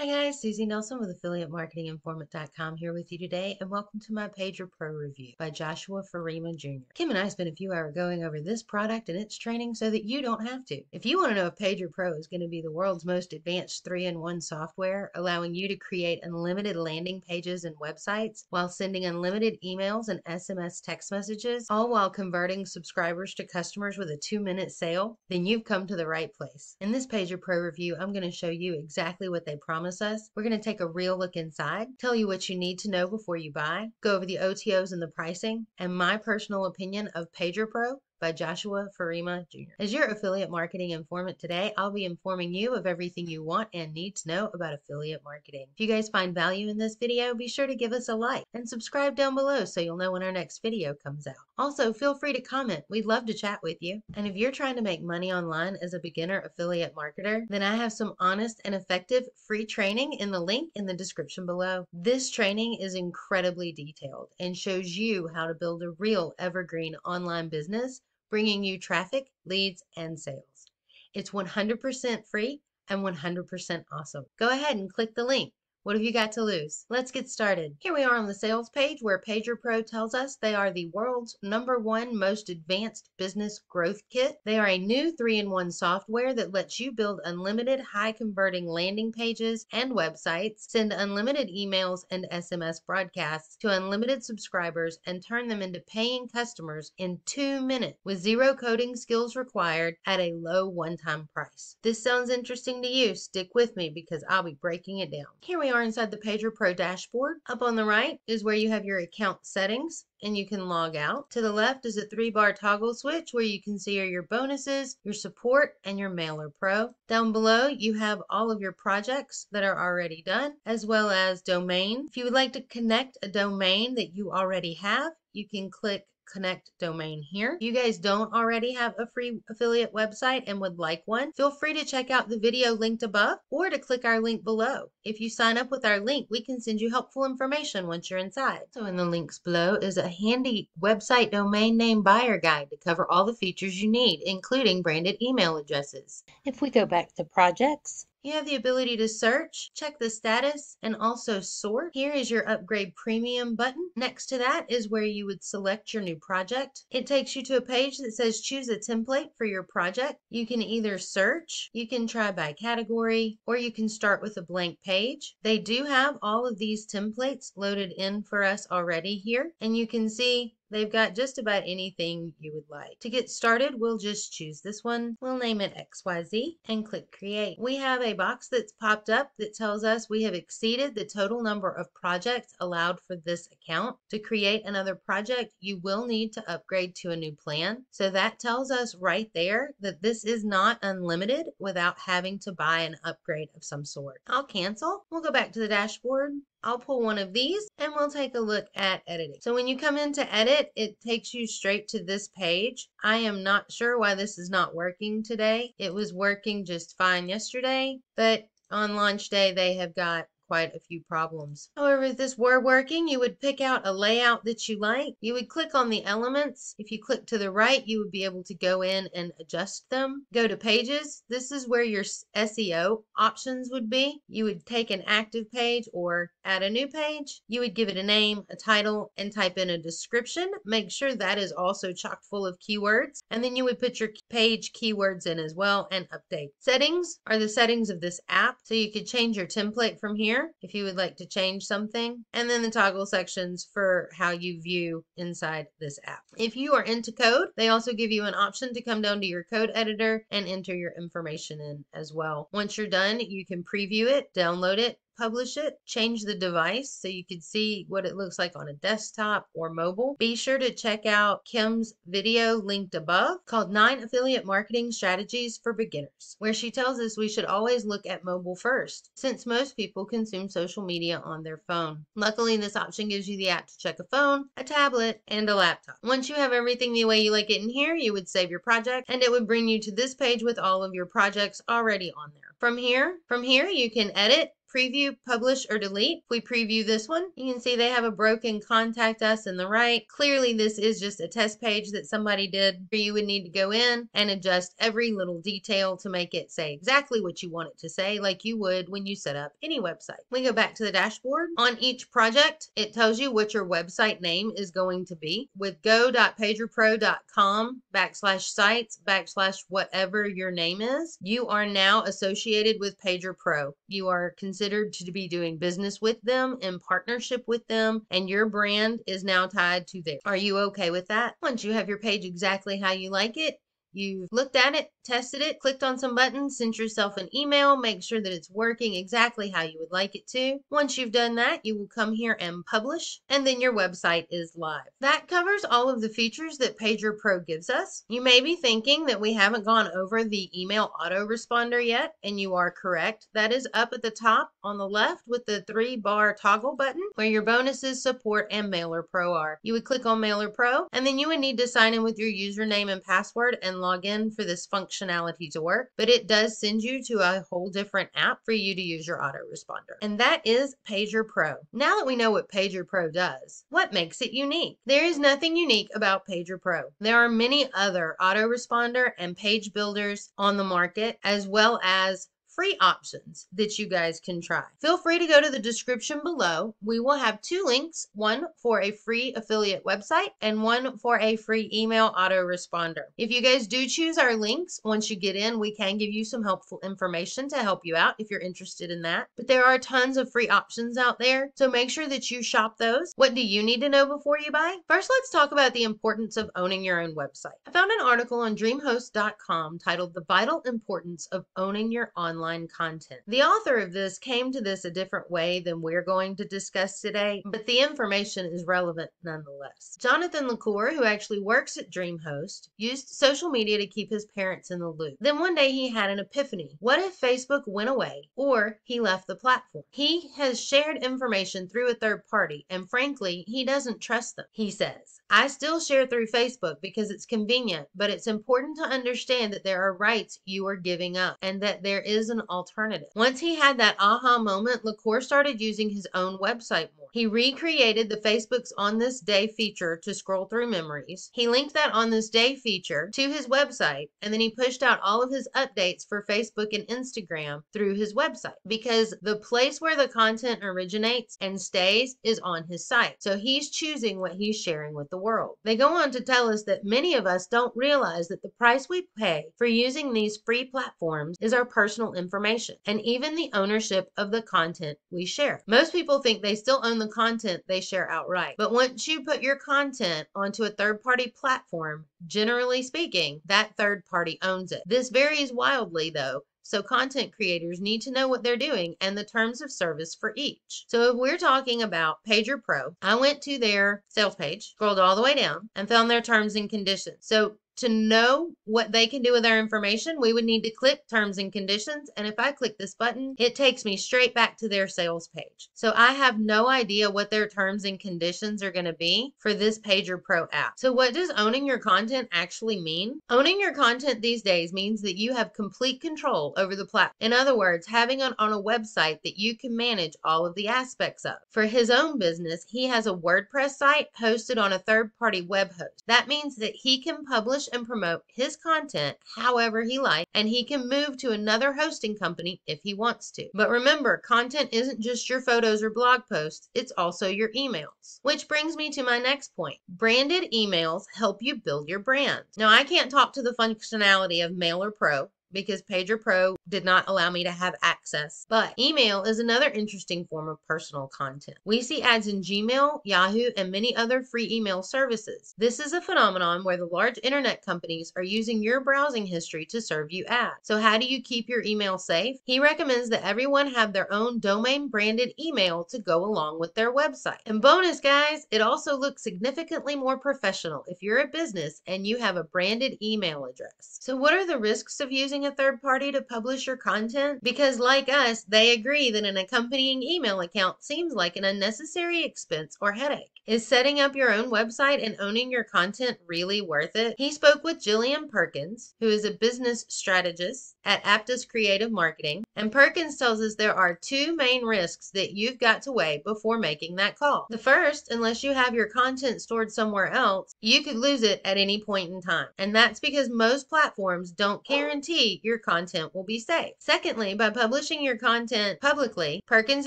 Hi guys, Susie Nelson with AffiliateMarketingInformant.com here with you today, and welcome to my PagrPro review by Joshua Firima Jr. Kim and I spent a few hours going over this product and its training so that you don't have to. If you want to know if PagrPro is going to be the world's most advanced three-in-one software, allowing you to create unlimited landing pages and websites while sending unlimited emails and SMS text messages, all while converting subscribers to customers with a two-minute sale, then you've come to the right place. In this PagrPro review, I'm going to show you exactly what they promise promise us. We're going to take a real look inside, tell you what you need to know before you buy, go over the OTOs and the pricing, and my personal opinion of PagrPro by Joshua Firima Jr. As your affiliate marketing informant today, I'll be informing you of everything you want and need to know about affiliate marketing. If you guys find value in this video, be sure to give us a like and subscribe down below so you'll know when our next video comes out. Also, feel free to comment. We'd love to chat with you. And if you're trying to make money online as a beginner affiliate marketer, then I have some honest and effective free training in the link in the description below. This training is incredibly detailed and shows you how to build a real evergreen online business bringing you traffic, leads, and sales. It's 100% free and 100% awesome. Go ahead and click the link. What have you got to lose? Let's get started. Here we are on the sales page where PagrPro tells us they are the world's number one most advanced business growth kit. They are a new three in one software that lets you build unlimited high converting landing pages and websites, send unlimited emails and SMS broadcasts to unlimited subscribers, and turn them into paying customers in two minutes with zero coding skills required at a low one time price. This sounds interesting to you. Stick with me because I'll be breaking it down. Here we are are inside the PagrPro dashboard. Up on the right is where you have your account settings and you can log out. To the left is a three bar toggle switch where you can see your bonuses, your support, and your Mailer Pro. Down below, you have all of your projects that are already done, as well as domain. If you would like to connect a domain that you already have, you can click connect domain here. If you guys don't already have a free affiliate website and would like one, feel free to check out the video linked above or to click our link below. If you sign up with our link, we can send you helpful information once you're inside. So in the links below is a handy website domain name buyer guide to cover all the features you need, including branded email addresses. If we go back to projects, you have the ability to search, check the status, and also sort. Here is your upgrade premium button. Next to that is where you would select your new project. It takes you to a page that says choose a template for your project. You can either search, you can try by category, or you can start with a blank page. They do have all of these templates loaded in for us already here, and you can see They've got just about anything you would like. To get started, we'll just choose this one. We'll name it XYZ and click create. We have a box that's popped up that tells us we have exceeded the total number of projects allowed for this account. To create another project, you will need to upgrade to a new plan. So that tells us right there that this is not unlimited without having to buy an upgrade of some sort. I'll cancel. We'll go back to the dashboard I'll pull one of these and we'll take a look at editing. So when you come into edit, it takes you straight to this page. I am not sure why this is not working today. It was working just fine yesterday, but on launch day, they have got quite a few problems. However, if this were working, you would pick out a layout that you like. You would click on the elements. If you click to the right, you would be able to go in and adjust them. Go to pages. This is where your SEO options would be. You would take an active page or add a new page. You would give it a name, a title, and type in a description. Make sure that is also chock full of keywords. And then you would put your page keywords in as well and update. Settings are the settings of this app. So you could change your template from here if you would like to change something, and then the toggle sections for how you view inside this app. If you are into code, they also give you an option to come down to your code editor and enter your information in as well. Once you're done, you can preview it, download it, publish it, change the device so you can see what it looks like on a desktop or mobile. Be sure to check out Kim's video linked above called Nine Affiliate Marketing Strategies for Beginners, where she tells us we should always look at mobile first, since most people consume social media on their phone. Luckily, this option gives you the app to check a phone, a tablet, and a laptop. Once you have everything the way you like it in here, you would save your project and it would bring you to this page with all of your projects already on there. From here, from here you can edit preview, publish, or delete. If we preview this one, you can see they have a broken contact us in the right. Clearly, this is just a test page that somebody did. You would need to go in and adjust every little detail to make it say exactly what you want it to say, like you would when you set up any website. We go back to the dashboard. On each project, it tells you what your website name is going to be. With go.pagrpro.com backslash sites backslash whatever your name is, you are now associated with PagrPro. You are considered to be doing business with them in partnership with them, and your brand is now tied to theirs. Are you okay with that? Once you have your page exactly how you like it, You've looked at it, tested it, clicked on some buttons, sent yourself an email, make sure that it's working exactly how you would like it to. Once you've done that, you will come here and publish, and then your website is live. That covers all of the features that PagrPro gives us. You may be thinking that we haven't gone over the email autoresponder yet, and you are correct. That is up at the top on the left with the three bar toggle button where your bonuses, support, and Mailer Pro are. You would click on Mailer Pro, and then you would need to sign in with your username and password and log in for this functionality to work, but it does send you to a whole different app for you to use your autoresponder. And that is PagrPro. Now that we know what PagrPro does, what makes it unique? There is nothing unique about PagrPro. There are many other autoresponder and page builders on the market, as well as free options that you guys can try. Feel free to go to the description below. We will have two links, one for a free affiliate website and one for a free email autoresponder. If you guys do choose our links, once you get in, we can give you some helpful information to help you out if you're interested in that. But there are tons of free options out there, so make sure that you shop those. What do you need to know before you buy? First, let's talk about the importance of owning your own website. I found an article on dreamhost.com titled The Vital Importance of Owning Your Online online content. The author of this came to this a different way than we're going to discuss today, but the information is relevant nonetheless. Jonathan LaCour, who actually works at DreamHost, used social media to keep his parents in the loop. Then one day he had an epiphany. What if Facebook went away or he left the platform? He has shared information through a third party, and frankly, he doesn't trust them. He says, I still share through Facebook because it's convenient, but it's important to understand that there are rights you are giving up and that there is an an alternative. Once he had that aha moment, LaCour started using his own website more. He recreated the Facebook's On This Day feature to scroll through memories. He linked that On This Day feature to his website, and then he pushed out all of his updates for Facebook and Instagram through his website because the place where the content originates and stays is on his site. So he's choosing what he's sharing with the world. They go on to tell us that many of us don't realize that the price we pay for using these free platforms is our personal information and even the ownership of the content we share. Most people think they still own the content they share outright, but once you put your content onto a third party platform, generally speaking, that third party owns it. This varies wildly though, so content creators need to know what they're doing and the terms of service for each. So if we're talking about PagrPro, I went to their sales page, scrolled all the way down and found their terms and conditions. So to know what they can do with our information, we would need to click terms and conditions. And if I click this button, it takes me straight back to their sales page. So I have no idea what their terms and conditions are going to be for this PagrPro app. So what does owning your content actually mean? Owning your content these days means that you have complete control over the platform. In other words, having it on a website that you can manage all of the aspects of. For his own business, he has a WordPress site hosted on a third party web host. That means that he can publish and promote his content however he likes, and he can move to another hosting company if he wants to. But remember, content isn't just your photos or blog posts, it's also your emails. Which brings me to my next point. Branded emails help you build your brand. Now, I can't talk to the functionality of Mailer Pro because PagrPro did not allow me to have access. But email is another interesting form of personal content. We see ads in Gmail, Yahoo, and many other free email services. This is a phenomenon where the large internet companies are using your browsing history to serve you ads. So how do you keep your email safe? He recommends that everyone have their own domain branded email to go along with their website. And bonus guys, it also looks significantly more professional if you're a business and you have a branded email address. So what are the risks of using using a third party to publish your content? Because, like us, they agree that an accompanying email account seems like an unnecessary expense or headache. Is setting up your own website and owning your content really worth it? He spoke with Jillian Perkins, who is a business strategist at Aptus Creative Marketing, and Perkins tells us there are two main risks that you've got to weigh before making that call. The first, unless you have your content stored somewhere else, you could lose it at any point in time. And that's because most platforms don't guarantee your content will be safe. Secondly, by publishing your content publicly, Perkins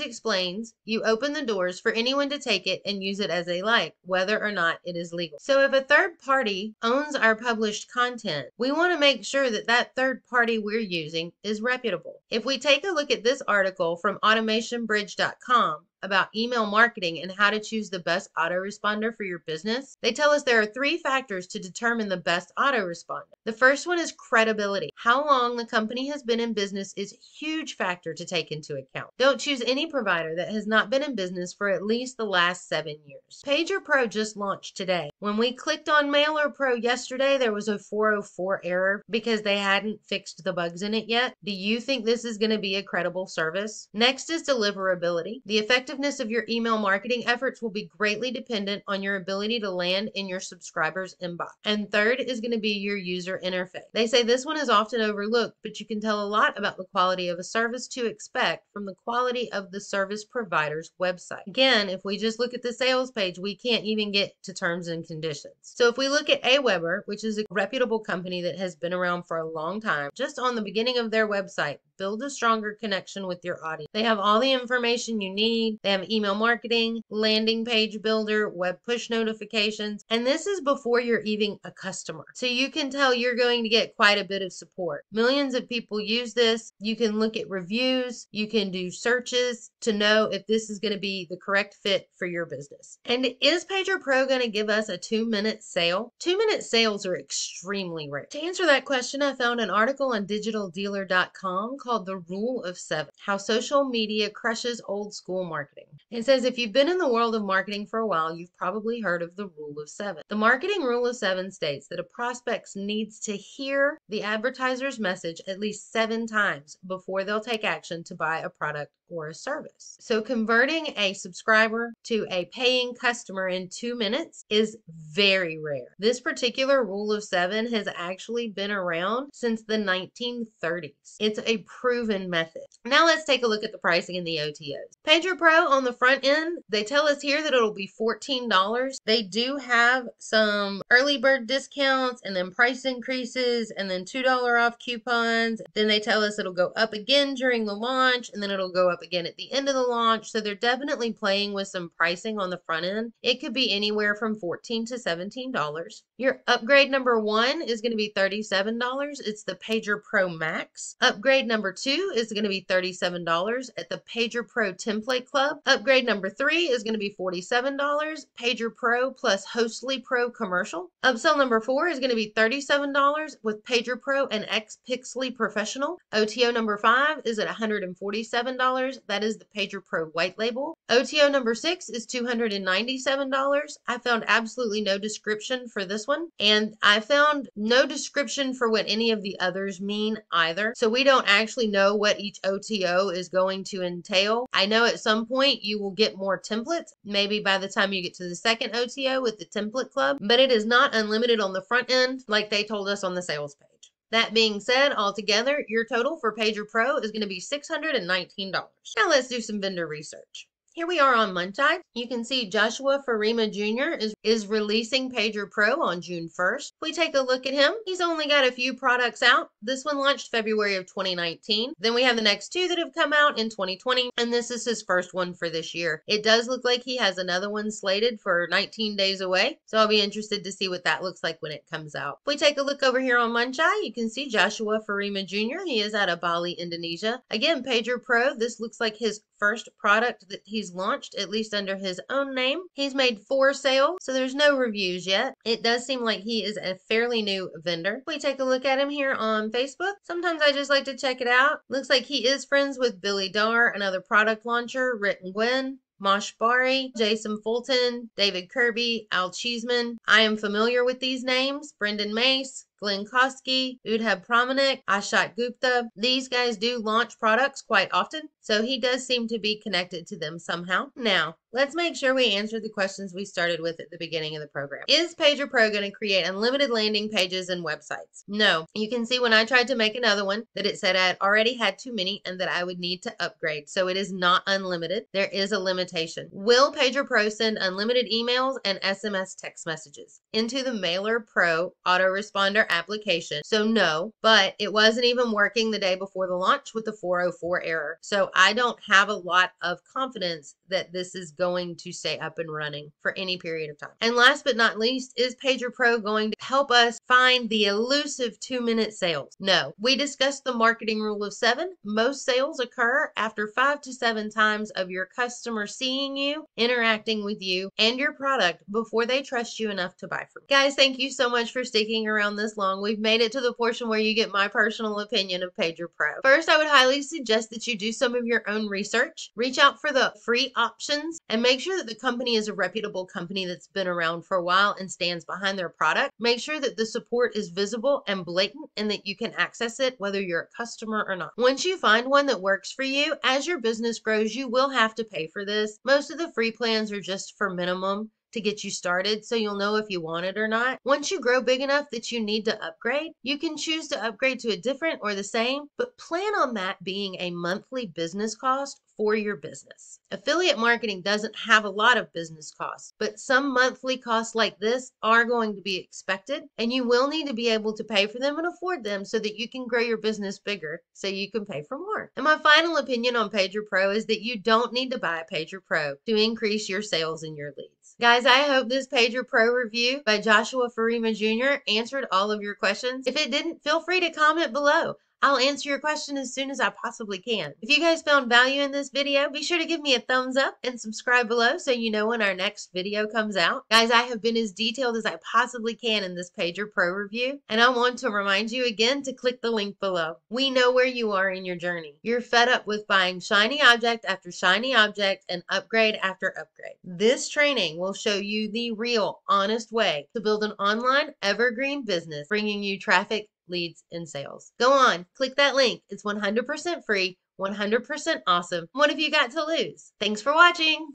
explains you open the doors for anyone to take it and use it as they like, whether or not it is legal. So if a third party owns our published content, we want to make sure that that third party we're using is reputable. If we take a look at this article from automationbridge.com, about email marketing and how to choose the best autoresponder for your business, they tell us there are three factors to determine the best autoresponder. The first one is credibility. How long the company has been in business is a huge factor to take into account. Don't choose any provider that has not been in business for at least the last seven years. PagrPro just launched today. When we clicked on Mailer Pro yesterday, there was a 404 error because they hadn't fixed the bugs in it yet. Do you think this is going to be a credible service? Next is deliverability. The effective effectiveness of your email marketing efforts will be greatly dependent on your ability to land in your subscribers' inbox. And third is going to be your user interface. They say this one is often overlooked, but you can tell a lot about the quality of a service to expect from the quality of the service provider's website. Again, if we just look at the sales page, we can't even get to terms and conditions. So if we look at Aweber, which is a reputable company that has been around for a long time, just on the beginning of their website, build a stronger connection with your audience. They have all the information you need. They have email marketing, landing page builder, web push notifications, and this is before you're even a customer. So you can tell you're going to get quite a bit of support. Millions of people use this. You can look at reviews, you can do searches to know if this is going to be the correct fit for your business. And is PagrPro going to give us a two minute sale? Two minute sales are extremely rare. To answer that question, I found an article on digitaldealer.com called The Rule of Seven How Social Media Crushes Old School Marketing marketing. It says if you've been in the world of marketing for a while, you've probably heard of the rule of seven. The marketing rule of seven states that a prospect needs to hear the advertiser's message at least seven times before they'll take action to buy a product or a service. So converting a subscriber to a paying customer in two minutes is very rare. This particular rule of seven has actually been around since the 1930s. It's a proven method. Now let's take a look at the pricing in the OTOs. PagrPro on the front end, they tell us here that it'll be $14. They do have some early bird discounts and then price increases and then $2 off coupons. Then they tell us it'll go up again during the launch and then it'll go up again at the end of the launch. So they're definitely playing with some pricing on the front end. It could be anywhere from 14 to $17. Your upgrade number one is going to be $37. It's the PagrPro Max. Upgrade number two is going to be $37 at the PagrPro Template Club. Upgrade number three is going to be $47. PagrPro plus Hostly Pro Commercial. Upsell number four is going to be $37 with PagrPro and X Pixely Professional. OTO number five is at $147. That is the PagrPro white label. OTO number six is $297. I found absolutely no description for this one, and I found no description for what any of the others mean either. So we don't actually know what each OTO is going to entail. I know at some point you will get more templates, maybe by the time you get to the second OTO with the template club, but it is not unlimited on the front end like they told us on the sales page. That being said, altogether, your total for PagrPro is going to be $619. Now let's do some vendor research. Here we are on Muncheye. You can see Joshua Firima Jr. is, is releasing PagrPro on June 1st. If we take a look at him, he's only got a few products out. This one launched February of 2019. Then we have the next two that have come out in 2020, and this is his first one for this year. It does look like he has another one slated for 19 days away, so I'll be interested to see what that looks like when it comes out. If we take a look over here on Muncheye, you can see Joshua Firima Jr. He is out of Bali, Indonesia. Again, PagrPro, this looks like his first product that he's launched, at least under his own name. He's made four sales, so there's no reviews yet. It does seem like he is a fairly new vendor. We take a look at him here on Facebook, sometimes I just like to check it out. Looks like he is friends with Billy Darr, another product launcher, Rick Gwen, Mosh Bari, Jason Fulton, David Kirby, Al Cheeseman. I am familiar with these names. Brendan Mace, Glynn Kosky, Udhab Pramanik, Akshat Gupta. These guys do launch products quite often, so he does seem to be connected to them somehow. Now, let's make sure we answer the questions we started with at the beginning of the program. Is PagrPro going to create unlimited landing pages and websites? No. You can see when I tried to make another one that it said I had already had too many and that I would need to upgrade. So it is not unlimited. There is a limitation. Will PagrPro send unlimited emails and SMS text messages into the Mailer Pro autoresponder application? So no, but it wasn't even working the day before the launch with the 404 error. So I don't have a lot of confidence that this is going to stay up and running for any period of time. And last but not least, is PagrPro going to help us find the elusive two minute sales? No. We discussed the marketing rule of seven. Most sales occur after five to seven times of your customer seeing you, interacting with you, and your product before they trust you enough to buy from you. Guys, thank you so much for sticking around this long. We've made it to the portion where you get my personal opinion of PagrPro. First, I would highly suggest that you do some of your own research. Reach out for the free options and make sure that the company is a reputable company that's been around for a while and stands behind their product. Make sure that the support is visible and blatant and that you can access it whether you're a customer or not. Once you find one that works for you, as your business grows, you will have to pay for this. Most of the free plans are just for minimum to get you started so you'll know if you want it or not. Once you grow big enough that you need to upgrade, you can choose to upgrade to a different or the same, but plan on that being a monthly business cost for your business. Affiliate marketing doesn't have a lot of business costs, but some monthly costs like this are going to be expected, and you will need to be able to pay for them and afford them so that you can grow your business bigger so you can pay for more. And my final opinion on PagrPro is that you don't need to buy PagrPro to increase your sales and your leads. Guys, I hope this PagrPro review by Joshua Firima Jr. answered all of your questions. If it didn't, feel free to comment below. I'll answer your question as soon as I possibly can. If you guys found value in this video, be sure to give me a thumbs up and subscribe below so you know when our next video comes out. Guys, I have been as detailed as I possibly can in this PagrPro review, and I want to remind you again to click the link below. We know where you are in your journey. You're fed up with buying shiny object after shiny object and upgrade after upgrade. This training will show you the real, honest way to build an online evergreen business, bringing you traffic leads, and sales. Go on, click that link. It's 100% free, 100% awesome. What have you got to lose? Thanks for watching.